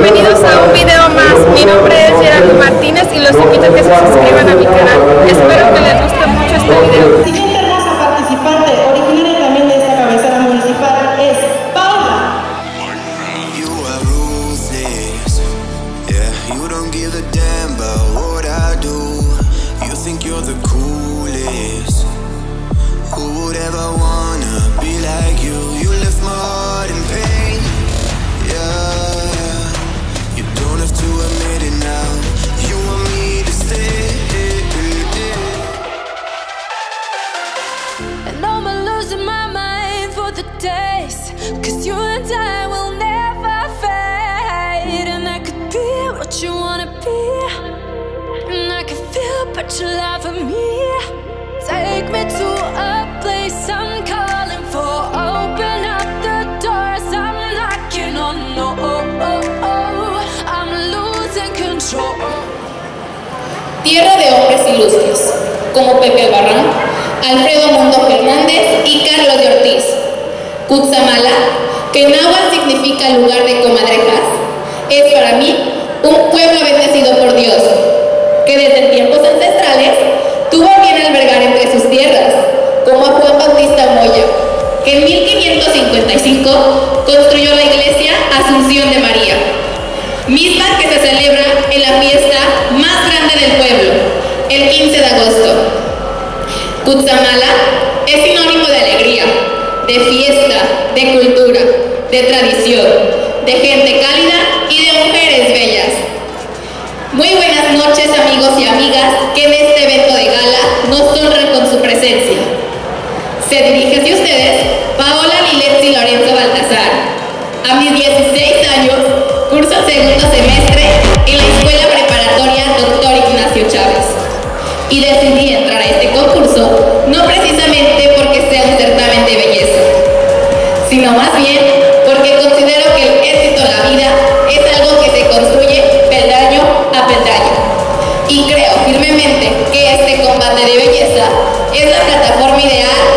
bienvenidos a un video más. Mi nombre es Gerardo Martínez y los invito a que se suscriban a mi canal. Espero que les guste mucho este video. Siguiente hermosa participante, originaria también de esta cabecera municipal, es Paula. You are ruthless. Yeah, you don't give a damn about what I do. You think you're the coolest. Who would ever wanna be like you? You left my heart in pain. Tierra de hombres ilustres, como Pepe Albarrán, Alfredo Mundo Fernández y Carlos de Ortiz. Cutzamala, que en agua significa lugar de comadrejas, es para mí un pueblo bendecido por Dios, que desde tiempos ancestrales tuvo bien albergar entre sus tierras, como a Juan Bautista Moya, que en 1555 construyó la iglesia Asunción de María misma que se celebra en la fiesta más grande del pueblo, el 15 de agosto. Cutzamala es sinónimo de alegría, de fiesta, de cultura, de tradición, de gente cálida y de mujeres bellas. Muy buenas noches amigos y amigas que en este evento de gala nos honran con su presencia. Se dirige hacia ustedes Paola Liletzi Lorenzo Baltasar. A mis 16 años curso segundo semestre en la Escuela Preparatoria Dr. Ignacio Chávez. Y decidí entrar a este concurso no precisamente porque sea un certamen de belleza, sino más bien porque considero que el éxito en la vida Y creo firmemente que este combate de belleza es la plataforma ideal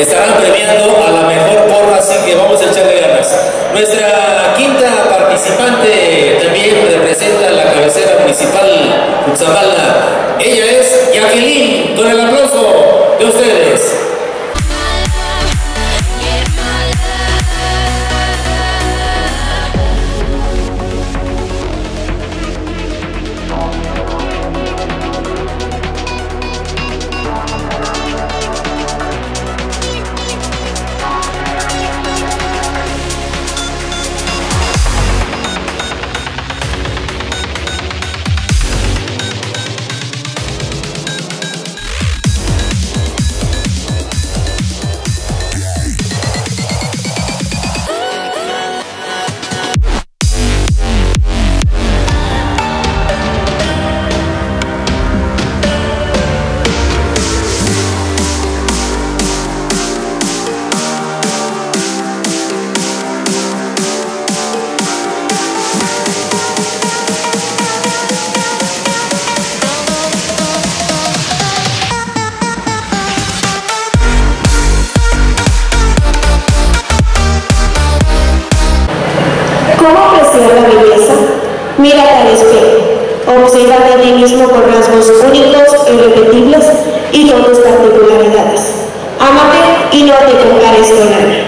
Estarán premiando a la mejor porra, así que vamos a echarle ganas. Nuestra quinta participante también representa la cabecera municipal Cutzamala. Ella es Jacqueline, con el aplauso mismo con rasgos únicos, e irrepetibles y con tus particularidades. Ámate y no te compares con nadie.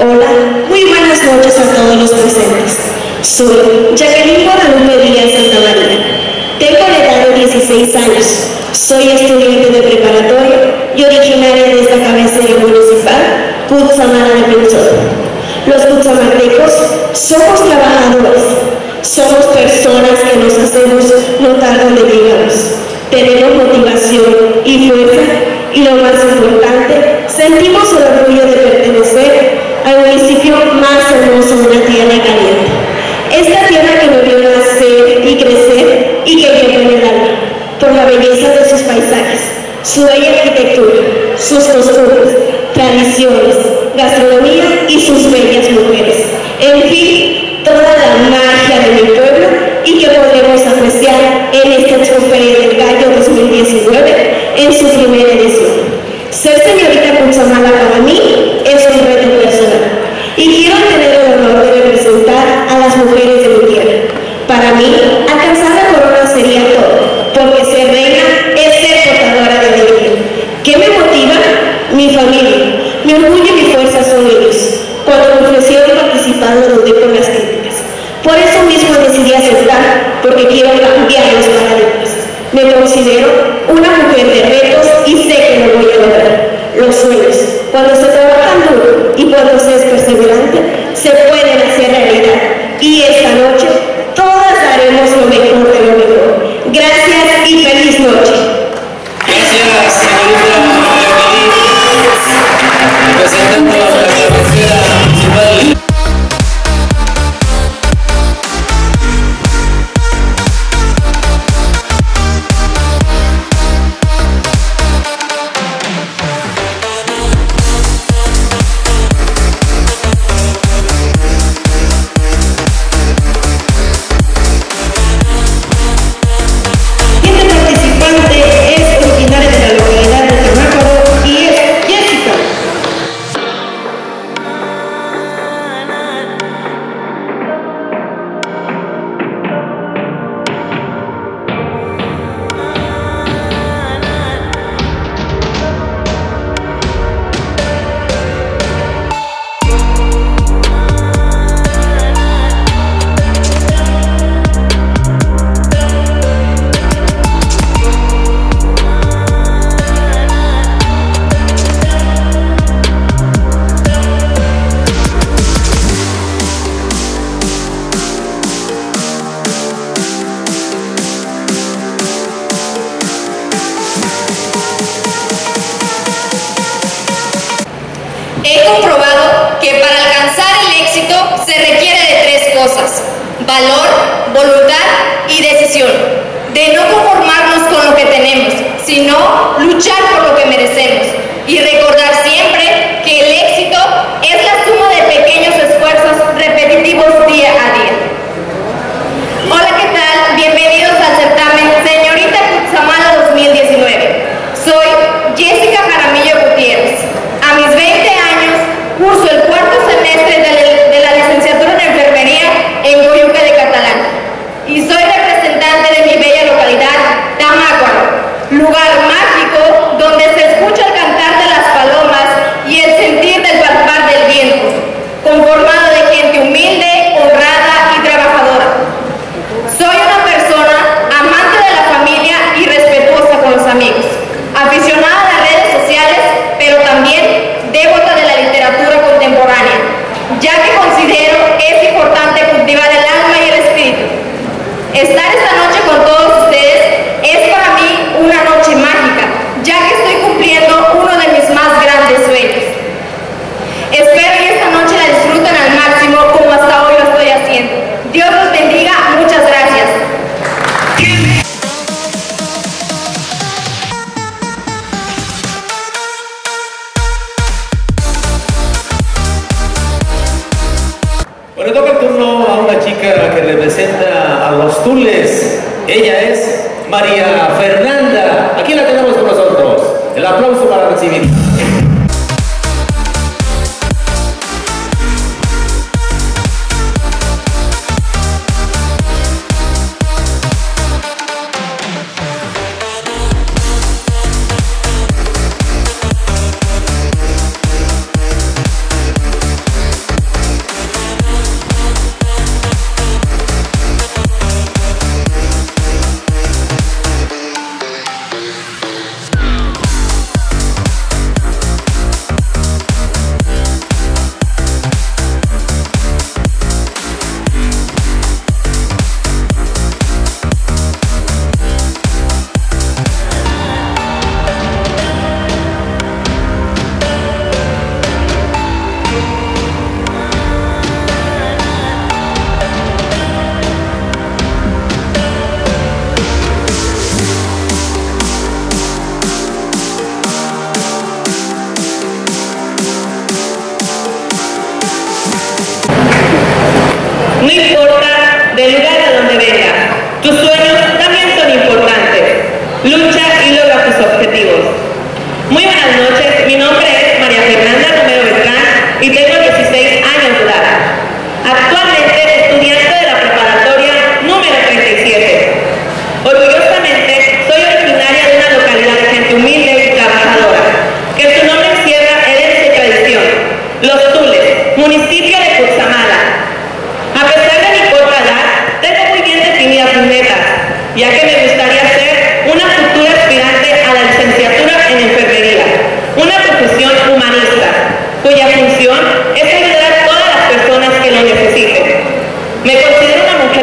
Hola, muy buenas noches a todos los presentes. Soy Jacqueline Guadalupe Díaz Santa María. Tengo la edad de 16 años. Soy estudiante de preparatoria y originaria de esta cabecera municipal, Cutzamara de Pinchón. Los cutzamaltecos somos trabajadores somos personas que nos hacemos notar donde llegamos. Tenemos motivación y fuerza y lo más importante, sentimos el orgullo de pertenecer al municipio más hermoso de una tierra caliente. Esta tierra que nos vio nacer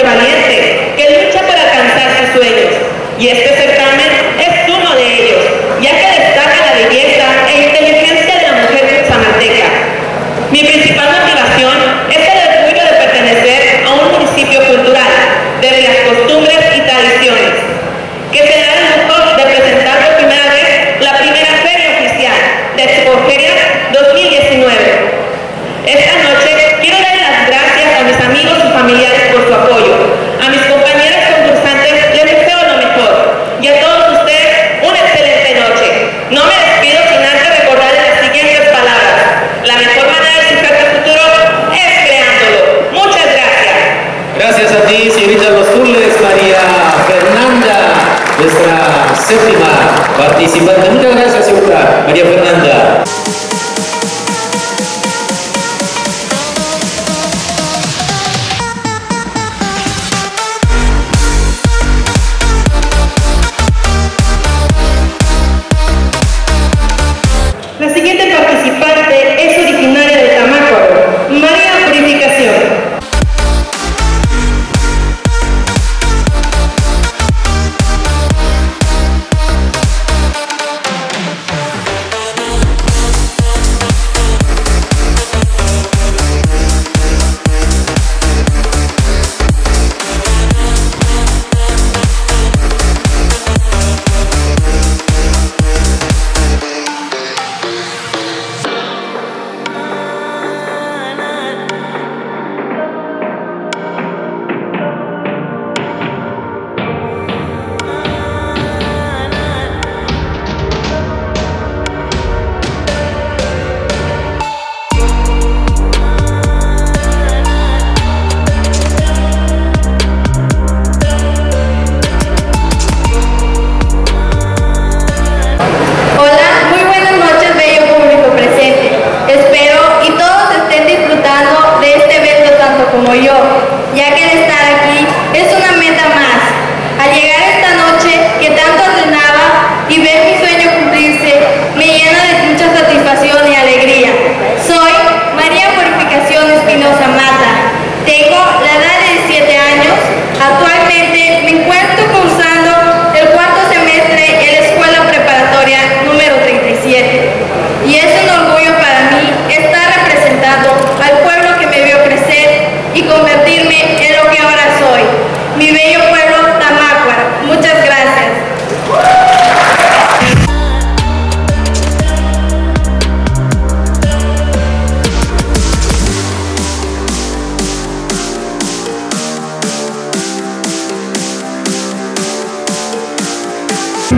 valiente, que lucha por alcanzar sus sueños, y este certamen es uno de ellos, ya que destaca la belleza e inteligencia de la mujer zamalteca. Mi principal motivación es el orgullo de pertenecer a un municipio cultural, de las costumbres y tradiciones, que se da el lujo de presentar por primera vez la primera feria oficial de Expoferia 2019. Esta noche quiero dar las gracias a mis amigos y familiares a mis compañeras concursantes les deseo lo mejor y a todos ustedes una excelente noche. No me despido sin antes recordarles las siguientes palabras. La mejor manera de cifrar tu futuro es creándolo. Muchas gracias. Gracias a ti, señorita Los Tules, María Fernanda, nuestra séptima participante. Muchas gracias, señorita María Fernanda.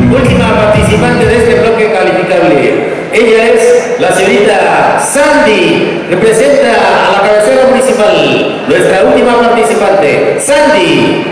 Última participante de este bloque calificable. Ella es la señorita Sandy. Representa a la cabecera municipal. Nuestra última participante. Sandy.